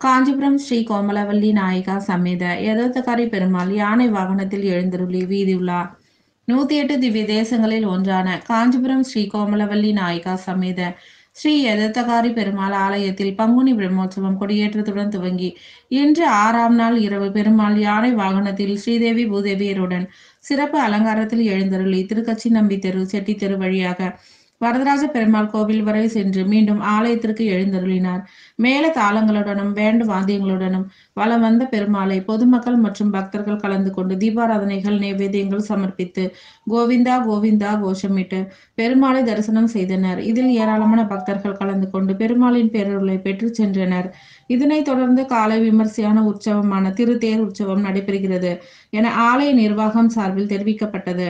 காஞ்சிபுரம் ஸ்ரீ கோமலவல்லி நாயகா சமேத யதோத்தகாரி பெருமாள் யானை வாகனத்தில் எழுந்தருளி வீதி உலா நூத்தி எட்டு திவ்ய தேசங்களில் ஒன்றான காஞ்சிபுரம் ஸ்ரீ கோமலவல்லி நாயகா சமேத ஸ்ரீ யதத்தகாரி பெருமாள் ஆலயத்தில் பங்குனி பிரம்மோற்சவம் கொடியேற்றத்துடன் துவங்கி இன்று ஆறாம் நாள் இரவு பெருமாள் யானை வாகனத்தில் ஸ்ரீதேவி பூதேவியருடன் சிறப்பு அலங்காரத்தில் எழுந்தருளி திருக்கச்சி நம்பி தெரு செட்டி தெரு வழியாக வரதராஜ பெருமாள் கோவில் வரை சென்று மீண்டும் ஆலயத்திற்கு எழுந்தருளினார். மேல தாளங்களுடனும் வேண்டு வாத்தியங்களுடனும் வலம் வந்த பெருமாளை பொதுமக்கள் மற்றும் பக்தர்கள் கலந்து கொண்டு தீபாராதனைகள் நைவேத்தியங்கள் சமர்ப்பித்து கோவிந்தா கோவிந்தா கோஷமிட்டு பெருமாளை தரிசனம் செய்தனர். இதில் ஏராளமான பக்தர்கள் கலந்து கொண்டு பெருமாளின் பேரருளை பெற்று சென்றனர். இதனைத் தொடர்ந்து காலை விமர்சையான உற்சவமான திருத்தேர் உற்சவம் நடைபெறுகிறது என ஆலய நிர்வாகம் சார்பில் தெரிவிக்கப்பட்டது.